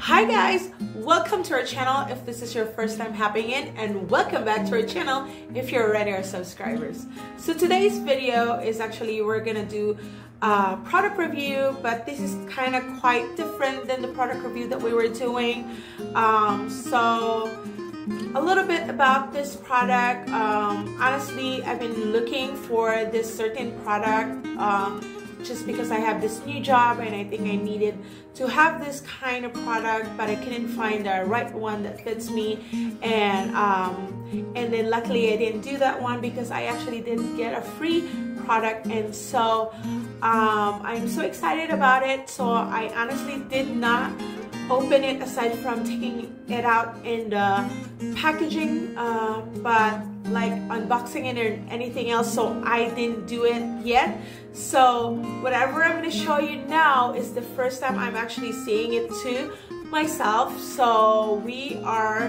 Hi guys, welcome to our channel if this is your first time hopping in and welcome back to our channel if you're already our subscribers. So today's video is actually we're gonna do a product review but this is kind of quite different than the product review that we were doing. Um, so a little bit about this product. Um, honestly, I've been looking for this certain product um, just because I have this new job and I think I needed to have this kind of product but I couldn't find the right one that fits me. And um, and then luckily I didn't do that one because I actually didn't get a free product. And so um, I'm so excited about it. So I honestly did not open it aside from taking it out in the packaging uh, but like unboxing it or anything else so I didn't do it yet. So whatever I'm going to show you now is the first time I'm actually seeing it to myself. So we are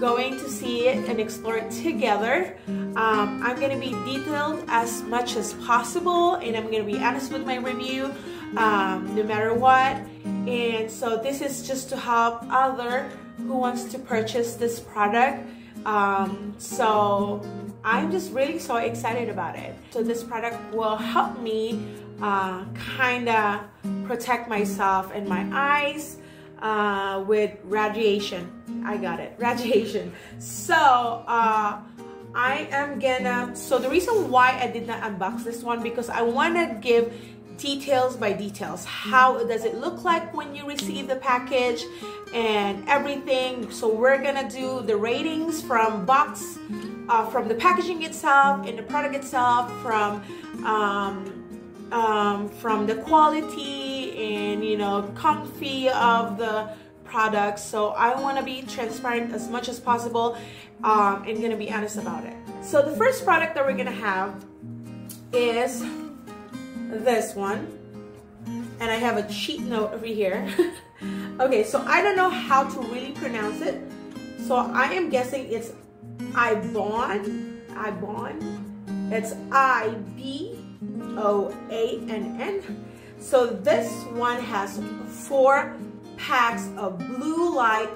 going to see it and explore it together. Um, I'm going to be detailed as much as possible and I'm going to be honest with my review um, no matter what and so this is just to help other who wants to purchase this product um, so I'm just really so excited about it. So this product will help me uh, kind of protect myself and my eyes uh, with radiation. I got it, radiation. So uh, I am gonna, so the reason why I did not unbox this one because I wanna give details by details. How does it look like when you receive the package and everything. So we're gonna do the ratings from box, uh, from the packaging itself and the product itself, from um, um, from the quality and you know comfy of the product. So I want to be transparent as much as possible um, and gonna be honest about it. So the first product that we're gonna have is this one. And I have a cheat note over here. Okay so I don't know how to really pronounce it. So I am guessing it's Ibon. Ibon. It's I-B-O-A-N-N so this one has four packs of blue light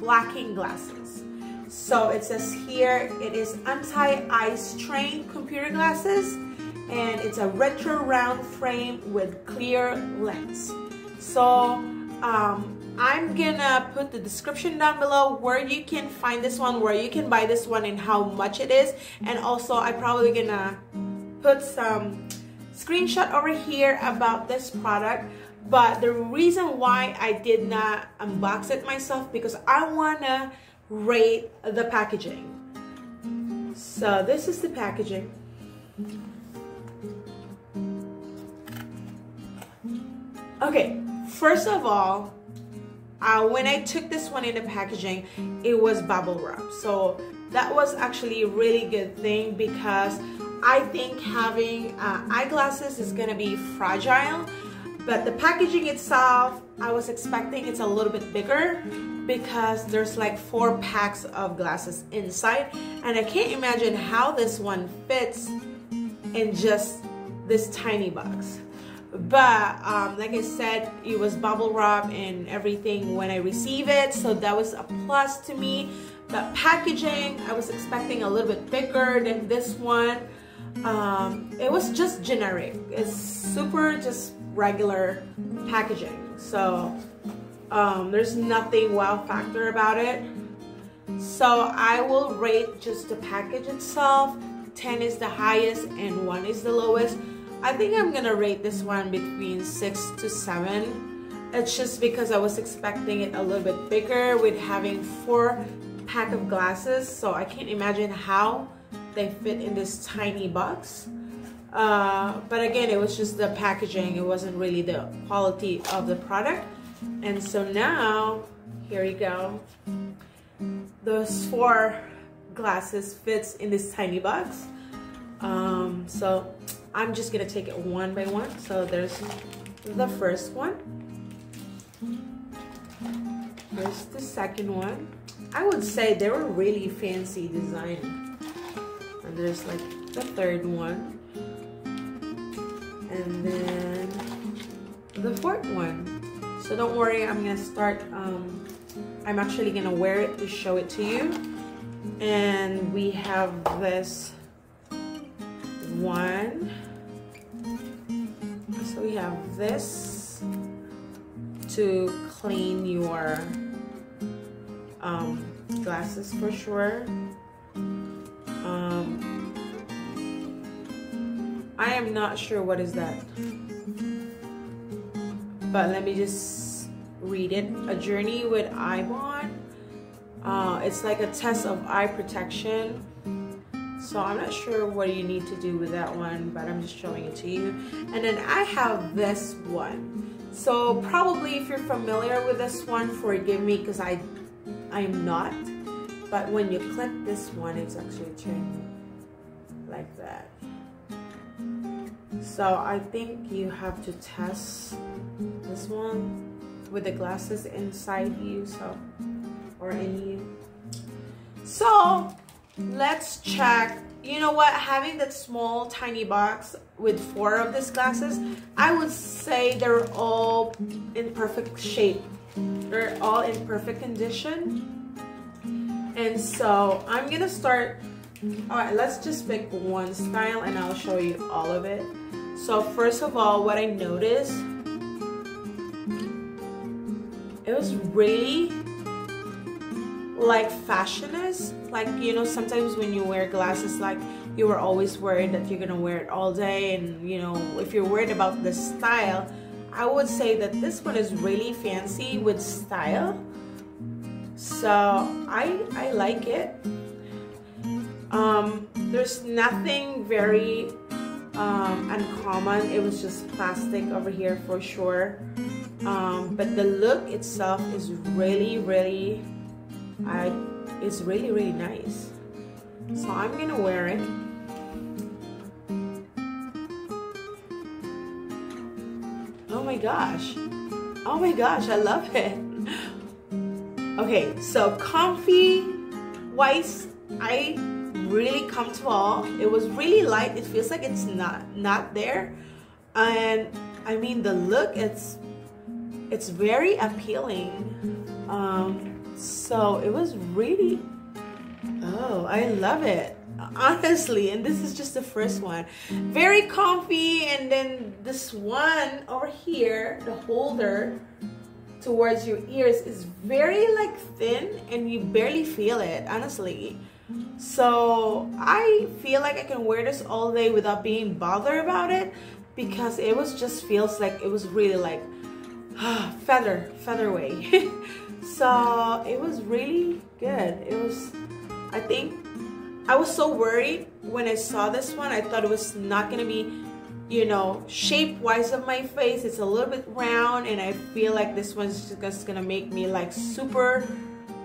blacking glasses. So it says here it is anti-eye strain computer glasses and it's a retro round frame with clear lens. So um, I'm gonna put the description down below where you can find this one, where you can buy this one and how much it is. And also I'm probably gonna put some screenshot over here about this product. But the reason why I did not unbox it myself because I wanna rate the packaging. So this is the packaging. Okay, first of all, uh, when I took this one in the packaging, it was bubble wrap. So that was actually a really good thing because I think having uh, eyeglasses is gonna be fragile, but the packaging itself, I was expecting it's a little bit bigger because there's like four packs of glasses inside and I can't imagine how this one fits in just this tiny box but um, like I said it was bubble wrap and everything when I receive it. So that was a plus to me. The packaging I was expecting a little bit bigger than this one. Um, it was just generic. It's super just regular packaging. So um, there's nothing wow factor about it. So I will rate just the package itself. 10 is the highest and 1 is the lowest I think I'm gonna rate this one between 6 to 7. It's just because I was expecting it a little bit bigger with having 4 pack of glasses. So I can't imagine how they fit in this tiny box. Uh, but again, it was just the packaging. It wasn't really the quality of the product. And so now, here you go. Those four glasses fits in this tiny box. Um, so I'm just gonna take it one by one. So there's the first one. There's the second one. I would say they were really fancy design. And there's like the third one. And then the fourth one. So don't worry, I'm gonna start, um, I'm actually gonna wear it to show it to you. And we have this one. This to clean your um, glasses for sure. Um, I am not sure what is that. But let me just read it. A journey with Ibon. Uh, it's like a test of eye protection. So I'm not sure what you need to do with that one, but I'm just showing it to you. And then I have this one. So probably if you're familiar with this one, forgive me because I I'm not. But when you click this one, it's actually turning like that. So I think you have to test this one with the glasses inside you, so or in you. So let's check. You know what? Having that small tiny box with four of these glasses, I would say they're all in perfect shape. They're all in perfect condition. And so I'm gonna start, all right, let's just pick one style and I'll show you all of it. So first of all, what I noticed, it was really like fashionist. Like, you know, sometimes when you wear glasses, like you were always worried that you're gonna wear it all day. And you know, if you're worried about the style, I would say that this one is really fancy with style so I, I like it. Um, there's nothing very um, uncommon. It was just plastic over here for sure. Um, but the look itself is really, really, I, it's really, really nice. So I'm gonna wear it. Oh my gosh. Oh my gosh, I love it. Okay, so comfy wise, I really comfortable. It was really light. It feels like it's not not there. And I mean the look, it's it's very appealing. Um, so it was really oh, I love it. Honestly, and this is just the first one. Very comfy, and then this one over here, the holder towards your ears is very like thin and you barely feel it honestly so I feel like I can wear this all day without being bothered about it because it was just feels like it was really like feather featherweight so it was really good it was I think I was so worried when I saw this one I thought it was not gonna be you know, shape-wise of my face, it's a little bit round and I feel like this one's just gonna make me like super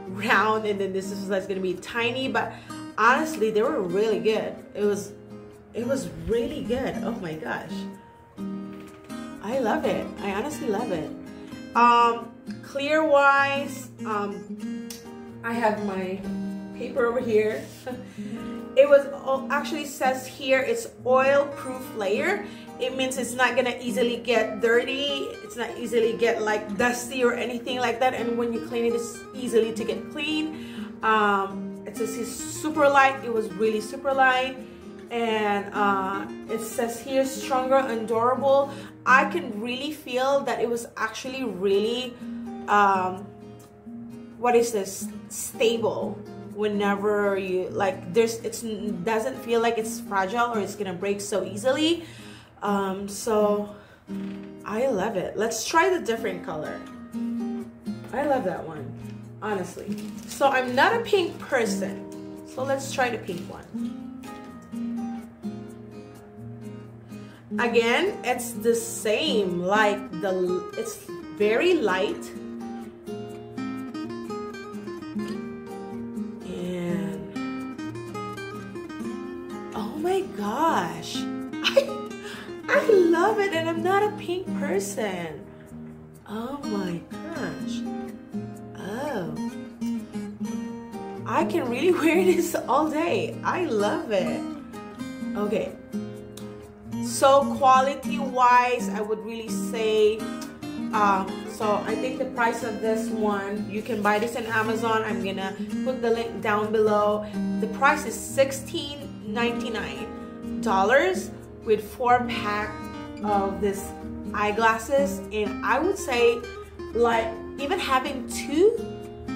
round and then this is like gonna be tiny, but honestly, they were really good. It was, it was really good. Oh my gosh. I love it. I honestly love it. Um, clear wise, um, I have my paper over here. it was oh, actually says here it's oil proof layer. It means it's not gonna easily get dirty. It's not easily get like dusty or anything like that. And when you clean it it's easily to get clean. Um, it says it's super light. It was really super light. And uh, it says here stronger and durable I can really feel that it was actually really um, what is this? Stable whenever you like there's it doesn't feel like it's fragile or it's gonna break so easily. Um, so I love it. Let's try the different color. I love that one honestly. So I'm not a pink person. So let's try the pink one again it's the same like the it's very light And oh my gosh. I, I love it and I'm not a pink person. Oh my gosh. Oh. I can really wear this all day. I love it. Okay. So quality wise, I would really say Um, so I think the price of this one, you can buy this on Amazon. I'm gonna put the link down below. The price is $16.99 with four pack of this eyeglasses. And I would say like even having two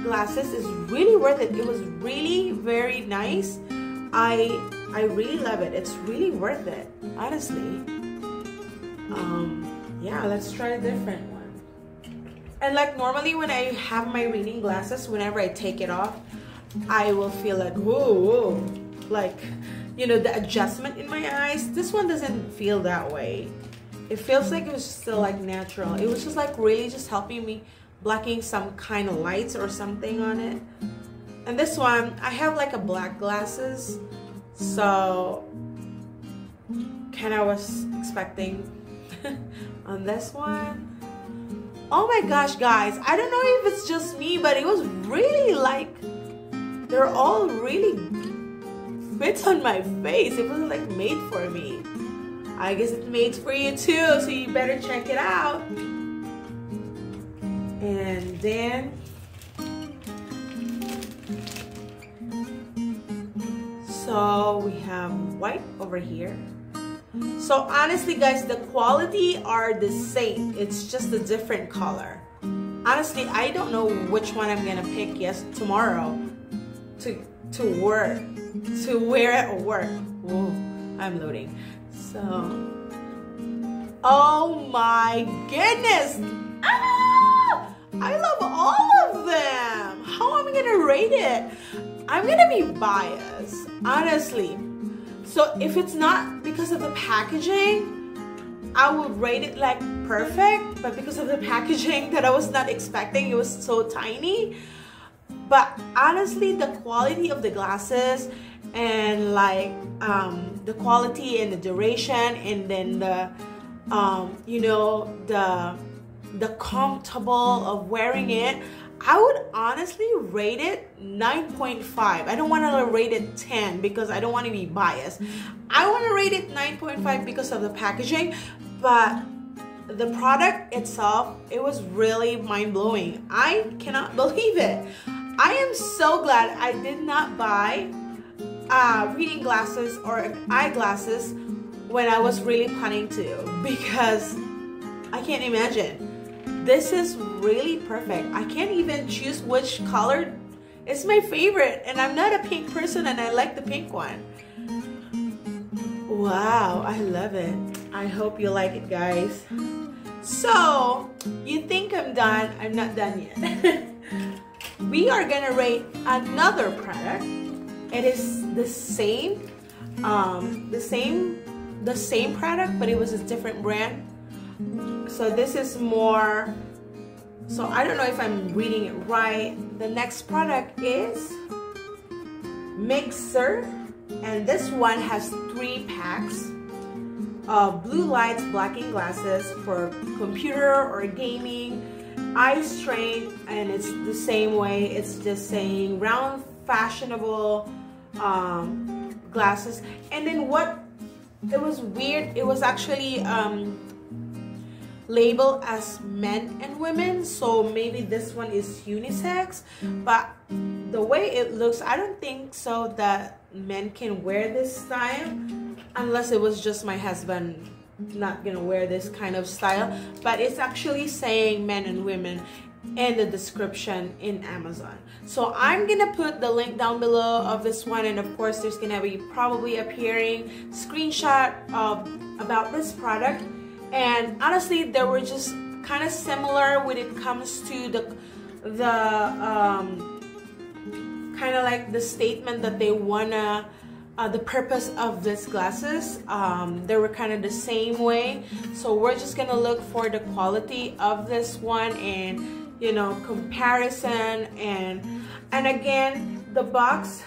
glasses is really worth it. It was really very nice. I I really love it. It's really worth it, honestly. Um, yeah, let's try a different one. And like normally when I have my reading glasses, whenever I take it off, I will feel like, whoa, whoa, like, you know, the adjustment in my eyes. This one doesn't feel that way. It feels like it was still like natural. It was just like really just helping me blacking some kind of lights or something on it. And this one, I have like a black glasses. So kind of was expecting on this one? Oh my gosh guys i don't know if it's just me but it was really like they're all really fits on my face. It wasn't like made for me. I guess it's made for you too so you better check it out. And then so we have white over here so honestly guys, the quality are the same. It's just a different color. Honestly, I don't know which one I'm gonna pick yes tomorrow to to wear to wear at work. Whoa, I'm loading. So Oh my goodness! Ah! I love all of them. How am I gonna rate it? I'm gonna be biased, honestly. So if it's not because of the packaging, I would rate it like perfect, but because of the packaging that I was not expecting, it was so tiny. But honestly, the quality of the glasses and like um, the quality and the duration and then the um, you know the the comfortable of wearing it I would honestly rate it 9.5. I don't want to rate it 10 because I don't want to be biased. I want to rate it 9.5 because of the packaging, but the product itself, it was really mind-blowing. I cannot believe it. I am so glad I did not buy uh, reading glasses or eyeglasses when I was really planning to because I can't imagine this is really perfect. I can't even choose which color It's my favorite. And I'm not a pink person and I like the pink one. Wow, I love it. I hope you like it, guys. So, you think I'm done? I'm not done yet. we are gonna rate another product. It is the same, um, the same, the same product, but it was a different brand so this is more so I don't know if I'm reading it right. The next product is MIGSIR and this one has three packs of blue lights blacking glasses for computer or gaming eye strain and it's the same way. It's just saying round fashionable um, glasses. And then what it was weird it was actually um, labeled as men and women so maybe this one is unisex but the way it looks I don't think so that men can wear this style unless it was just my husband not gonna wear this kind of style but it's actually saying men and women in the description in Amazon. So I'm gonna put the link down below of this one and of course there's gonna be probably appearing screenshot of about this product and honestly they were just kind of similar when it comes to the the um, kind of like the statement that they wanna uh, the purpose of these glasses. Um, they were kind of the same way. So we're just gonna look for the quality of this one and you know comparison and and again the box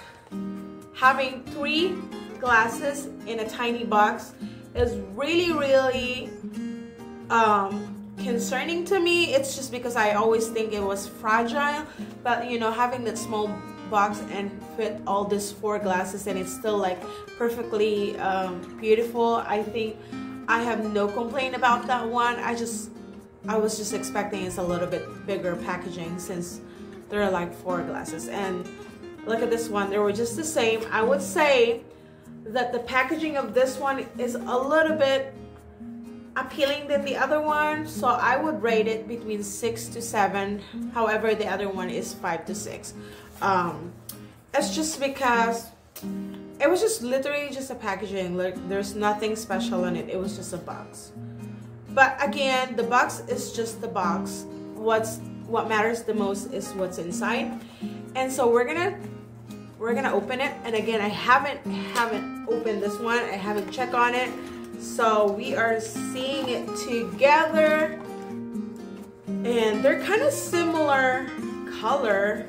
having three glasses in a tiny box is really, really um, concerning to me. It's just because I always think it was fragile. But, you know, having that small box and fit all these four glasses and it's still like perfectly um, beautiful. I think I have no complaint about that one. I just I was just expecting it's a little bit bigger packaging since there are like four glasses and look at this one they were just the same I would say that the packaging of this one is a little bit appealing than the other one so I would rate it between six to seven. However the other one is five to six. Um, it's just because it was just literally just a packaging. Like there's nothing special in it. It was just a box. But again the box is just the box. What's what matters the most is what's inside. And so we're gonna we're gonna open it and again I haven't haven't opened this one. I haven't checked on it. So we are seeing it together. And they're kind of similar color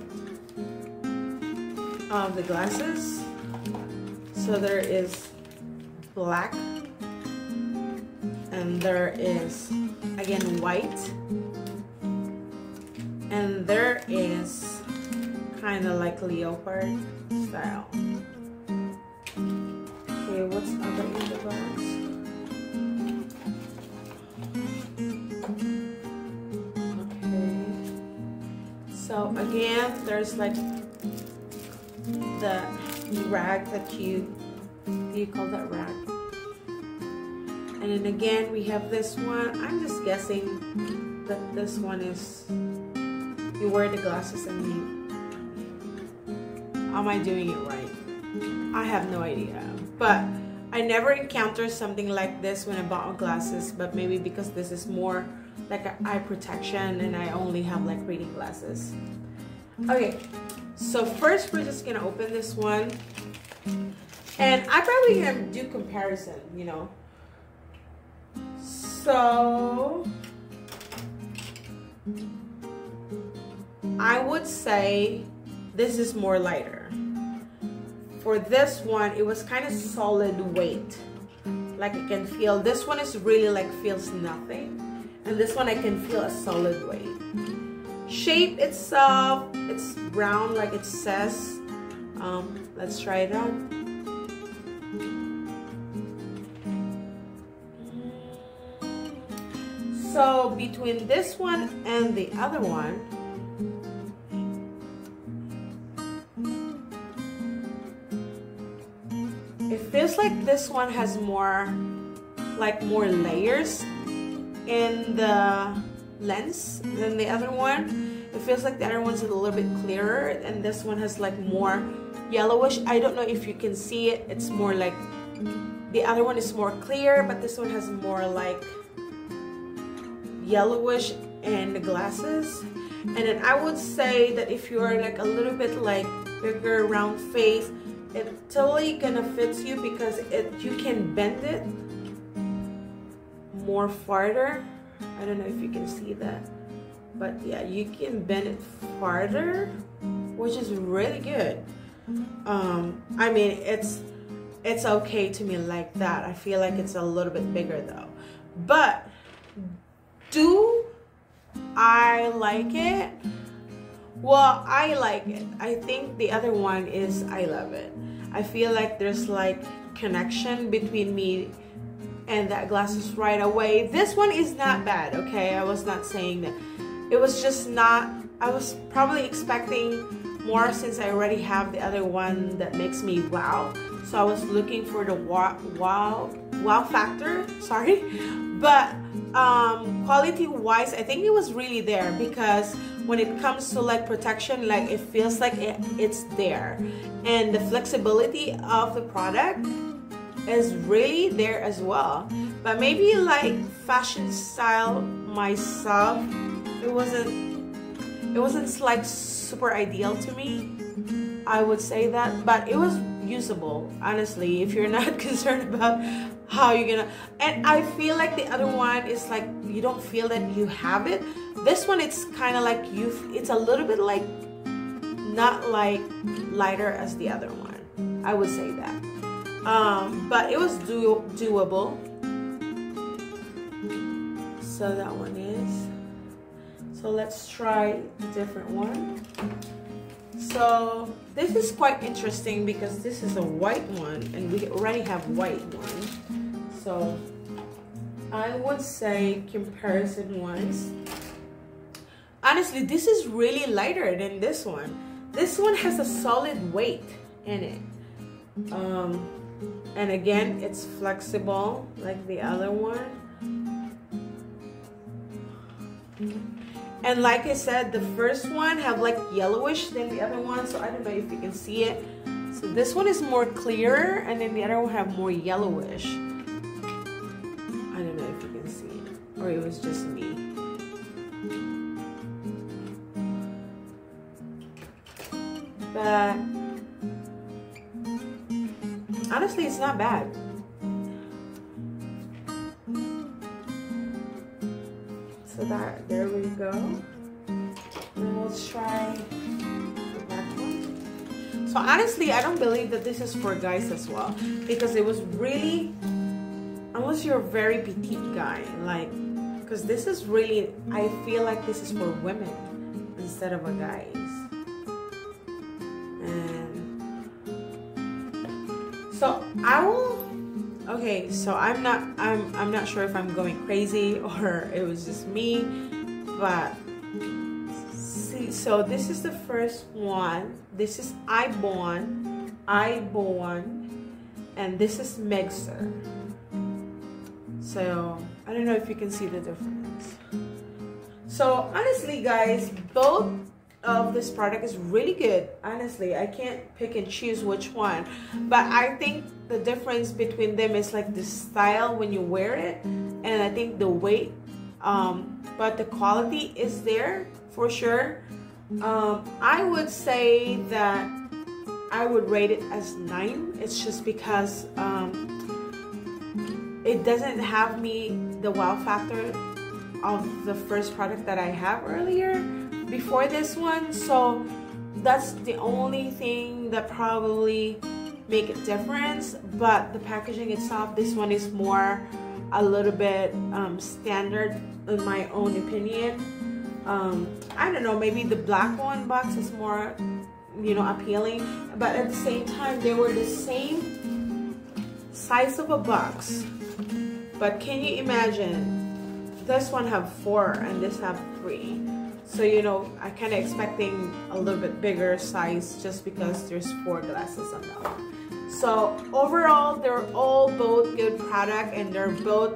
of the glasses. So there is black and there is again white. And there is kind of like leopard style. Okay, what's other in the glass? Okay. So again, there's like the rag that you, you call that rag? And then again, we have this one. I'm just guessing that this one is, you wear the glasses and you, am I doing it right? I have no idea. But I never encountered something like this when I bought glasses, but maybe because this is more like eye protection and I only have like reading glasses. Okay, so first we're just gonna open this one. And I probably gonna do comparison, you know. So I would say this is more lighter. For this one, it was kind of solid weight. Like I can feel, this one is really like feels nothing. And this one I can feel a solid weight. Shape itself, it's brown like it says. Um, let's try it on. So between this one and the other one, feels like this one has more, like more layers in the lens than the other one. It feels like the other one's a little bit clearer and this one has like more yellowish. I don't know if you can see it. It's more like, the other one is more clear, but this one has more like yellowish in the glasses. And then I would say that if you're like a little bit like bigger round face, it totally gonna fit you because it you can bend it more farther. I don't know if you can see that but yeah you can bend it farther which is really good. Um I mean it's it's okay to me like that. I feel like it's a little bit bigger though. But do I like it well I like it I think the other one is I love it I feel like there's like connection between me and that glasses right away. This one is not bad, okay? I was not saying that. It was just not, I was probably expecting more since I already have the other one that makes me wow. So I was looking for the wow, wow, wow factor, sorry. But um, quality wise, I think it was really there because when it comes to like protection, like it feels like it, it's there. And the flexibility of the product is really there as well but maybe like fashion style myself it wasn't it wasn't like super ideal to me I would say that but it was usable honestly if you're not concerned about how you're gonna and I feel like the other one is like you don't feel that you have it this one it's kind of like you it's a little bit like not like lighter as the other one. I would say that. Um, but it was do doable. So that one is so let's try a different one. So this is quite interesting because this is a white one and we already have white one. So I would say comparison wise, honestly, this is really lighter than this one. This one has a solid weight in it. Um, and again, it's flexible like the other one. And like I said, the first one have like yellowish than the other one. So I don't know if you can see it. So this one is more clearer and then the other one have more yellowish. I don't know if you can see it or it was just me. Honestly, it's not bad. So that, there we go. And we'll try the one. So honestly, I don't believe that this is for guys as well. Because it was really, unless you're a very petite guy, like, because this is really, I feel like this is for women instead of a guys. I will okay so i'm not i'm i'm not sure if i'm going crazy or it was just me but see so this is the first one. This is ibon ibon and this is MIGSIR so i don't know if you can see the difference. So honestly guys both of this product is really good honestly. I can't pick and choose which one. But i think the difference between them is like the style when you wear it and i think the weight um, but the quality is there for sure. Um, i would say that i would rate it as nine. It's just because um, it doesn't have me the wow factor of the first product that i have earlier before this one so that's the only thing that probably make a difference but the packaging itself this one is more a little bit um, standard in my own opinion. Um, I don't know maybe the black one box is more you know appealing but at the same time they were the same size of a box. But can you imagine? This one have four and this have three so, you know, I kind of expecting a little bit bigger size just because there's four glasses on them. So overall, they're all both good product and they're both,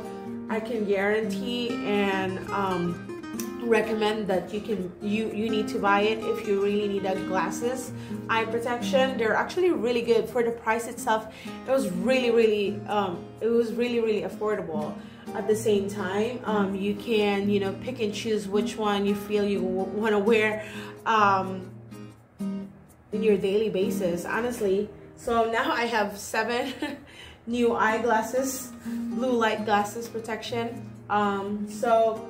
I can guarantee and um, recommend that you can you you need to buy it if you really need a glasses. Eye protection they're actually really good. For the price itself it was really really um it was really really affordable at the same time. Um you can you know pick and choose which one you feel you want to wear um in your daily basis honestly. So now i have seven new eyeglasses blue light glasses protection. Um so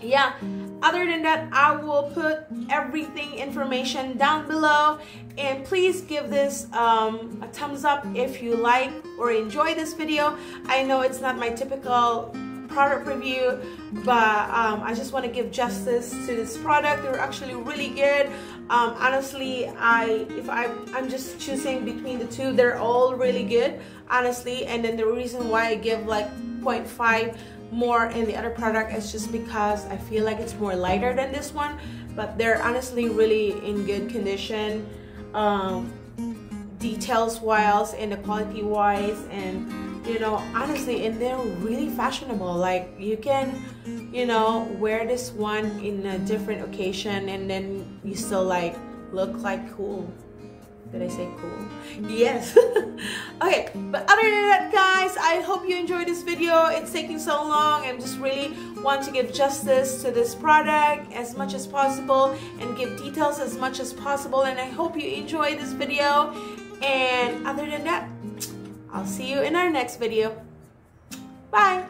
yeah other than that i will put everything information down below. And please give this um, a thumbs up if you like or enjoy this video. I know it's not my typical product review but um, I just want to give justice to this product. They're actually really good. Um, honestly I if I I'm just choosing between the two they're all really good honestly. And then the reason why I give like 0.5 more in the other product is just because I feel like it's more lighter than this one but they're honestly really in good condition um, details wise and the quality wise and you know honestly and they're really fashionable. Like you can you know wear this one in a different occasion and then you still like look like cool did I say cool? Mm-hmm. Yes. okay, but other than that, guys, I hope you enjoyed this video. It's taking so long. I'm just really want to give justice to this product as much as possible and give details as much as possible. And I hope you enjoyed this video. And other than that, I'll see you in our next video. Bye.